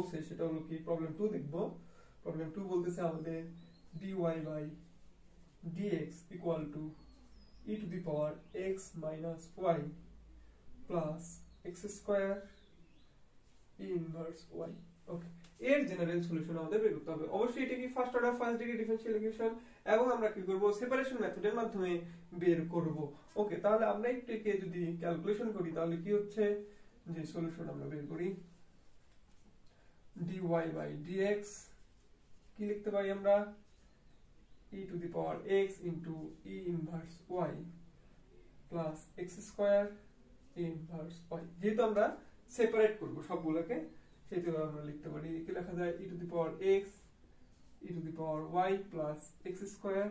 বলছে সেটা হলো কি প্রবলেম টু দেখব। প্রবলেম টু বলতেছে আমাদের dy by dx equal to e to the power x minus y plus x square inverse y okay এর জেনারেল সলিউশন আমাদের বের করতে হবে। অবশ্যই এটা কি first order first degree differential equation এবং আমরা কি করব? সেপারেশন মেথডের মাধ্যমে বের করব। ওকে তাহলে আমরা একটু যদি ক্যালকুলেশন করি, তাহলে কি হচ্ছে? যে সলিউশন আমরা বের করি। Dy বাই dx, কি লিখতে পারি আমরা? e to the power x into e inverse y plus x square e inverse y যেহেতু আমরা সেপারেট করব সবগুলোকে, সেহেতু আমরা লিখতে পারি, কি লেখা যায়? e to the power x e to the power y plus x square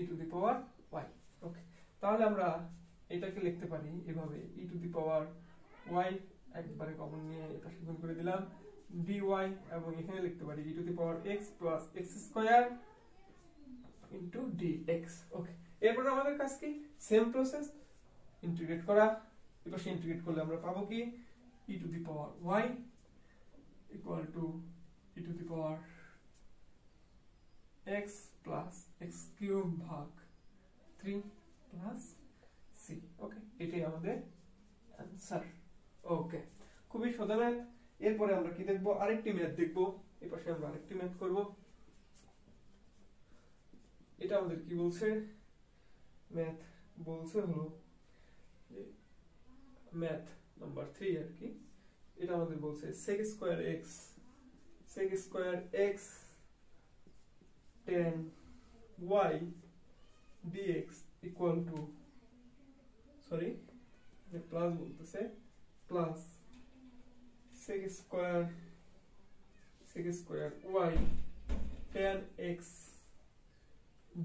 e to the power y okay তাহলে আমরা এটাকে লিখতে পারি এভাবে e to the power y, একবারে কমন নিয়ে এটা গুণ করে দিলাম। Dy এবং এখানে লিখতে পারি e to the power x plus x square into dx okay এরপর আমাদের কাজ কি? সেম প্রসেস ইন্টিগ্রেট করা। এবার ইন্টিগ্রেট করলে আমরা পাবো কি? e to the power y equal to e to the power x plus x cube ভাগ 3 প্লাস c ওকে এটাই আমাদের অ্যান্সার ওকে খুবই সোজা এরপরে আমরা কি দেখব? আরেকটি ম্যাথ দেখব। এই পাশে আমরা আরেকটি ম্যাথ করব। এটা আমাদের কি বলছে? ম্যাথ বলছে হলো ম্যাথ নাম্বার থ্রি আর কি। এটা আমাদের বলছে sec square x, sec square x tan y dx equal to sorry plus বলতেছে plus sec square sec square y, tan x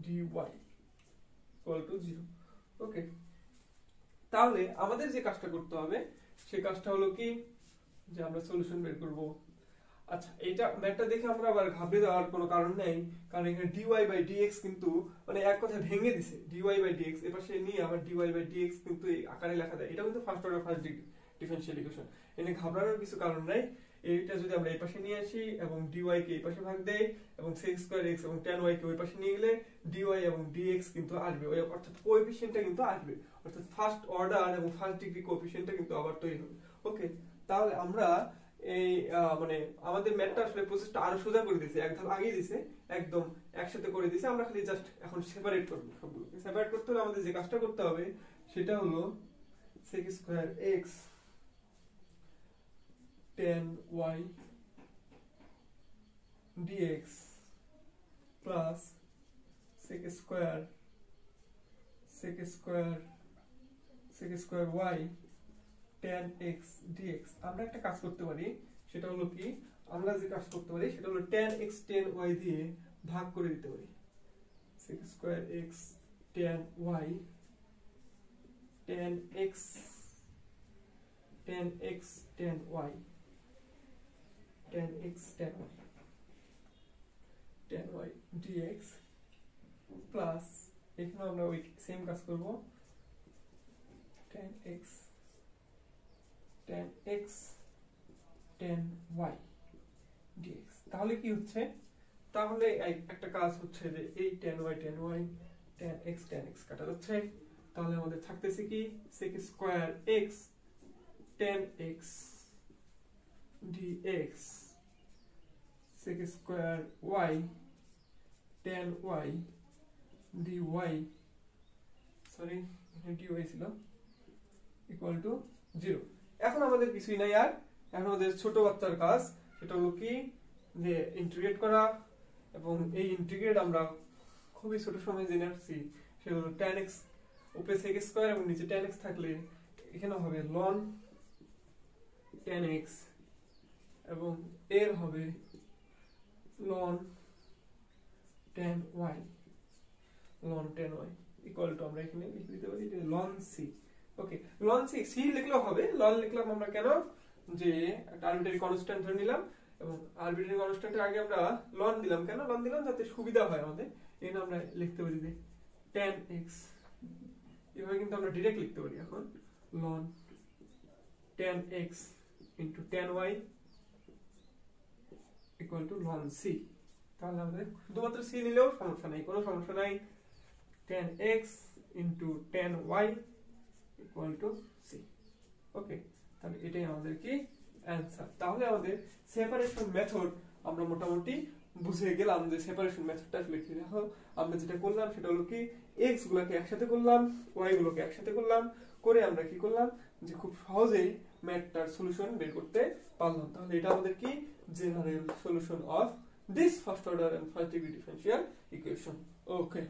dy equal to zero okay তাহলে আমাদের যে কাজটা করতে হবে, সে কাজটা হলো কি? যে আমরা সলিউশন বের করব। আচ্ছা এটা ম্যাটটা দেখে আমরা আবার ঘাবড়ে যাওয়ার কোনো কারণ নেই, কারণ এখানে dy বাই dx কিন্তু মানে এক কথা ভেঙে দিছে। dy বাই dx, এবার সে নিয়ে আবার dy বাই dx কিন্তু এই আকারে লেখা দেয়। এটা কিন্তু first order first degree differential equation এনে ঘাবড়ানোর কিছু কারণ নাই। এইটা যদি আমরা এই পাশে নিয়ে আসি এবং dy কে এই পাশে ভাগ দেই এবং sec স্কয়ার x এবং tan y কে ওই পাশে নিয়ে গেলে dy এবং dx কিন্তু আসবে। ওই অর্থাৎ কোএফিসিয়েন্টটা কিন্তু আসবে। অর্থাৎ ফার্স্ট অর্ডার এবং ফার্স্ট ডিগ্রি কোএফিসিয়েন্টটা কিন্তু আবার তৈরি হবে। ওকে তাহলে আমরা এই মানে আমাদের ম্যাথটা আসলে প্রসেসটা আরও সোজা করে দিয়েছে। এক ধাপ আগেই দিয়েছে। একদম একসাথে করে দিয়েছে। আমরা খালি জাস্ট এখন সেপারেট করব সবগুলোকে। সেপারেট করতে হলে আমাদের যে কাজটা করতে হবে সেটা হলো sec square x tan y dx plus sec square sec square sec square y tan x dx আমরা একটা কাজ করতে পারি, সেটা হলো কি, আমরা যে কাজ করতে পারি, সেটা হলো tan x tan y দিয়ে ভাগ করে দিতে পারি। sec square x tan y tan x tan x tan y tan x tan y. Tan y dx plus এখানে আমরা ওই সেম কাজ করব তাহলে কি হচ্ছে? তাহলে একটা কাজ হচ্ছে যে এই tan y tan y, tan x tan x কাটা যাচ্ছে। তাহলে আমাদের থাকতেছে কি? sec square x, tan x dx sec square y tan y, dy sorry এখানে dy ছিল ইকুয়াল টু জিরো এখন আমাদের কিছুই নাই আর, এখন আমাদের ছোট বাচ্চার কাজ, সেটা হলো কি, যে ইন্টিগ্রেট করা এবং এই ইন্টিগ্রেট আমরা খুবই ছোট সময় জেনে আসছি, সেটা হলো tan x উপরে sec স্কয়ার এবং নিচে tan x থাকলে এখানে হবে ln tan x এবং এর হবে ln tan y, ln tan y equal to আমরা এখানে লিখে দিতে পারি যে ln c ওকে ln c c লিখলেও হবে, ln লিখলাম আমরা কেন? যে একটা আরবিটারি কনস্ট্যান্ট ধরে নিলাম, এবং আরবিটারি কনস্ট্যান্টের আগে আমরা ln দিলাম, কেন? ln দিলাম যাতে সুবিধা হয় আমাদের এখানে আমরা লিখতে পারি যে tan x, এভাবে কিন্তু আমরা ডাইরেক্ট লিখতে পারি এখন, ln tan x into tan y equal to ln C তাহলে আমাদের শুধুমাত্র সি নিলেও সমস্যা নাই, কোনো সমস্যা নাই। Tan x into tan y equal to C okay তাহলে এটাই আমাদের কি অ্যান্সার তাহলে আমাদের সেপারেশন মেথড আমরা মোটামুটি বুঝে গেলাম যে সেপারেশন মেথডটা আসলে কি। দেখো, আমরা যেটা করলাম সেটা হলো কি এক্স গুলোকে একসাথে করলাম ওয়াই গুলোকে একসাথে করলাম, করে আমরা কি করলাম যে খুব সহজেই ম্যাথটার সলিউশন বের করতে পারলাম। তাহলে এটা আমাদের কি general solution of this first order and first degree differential equation. Okay.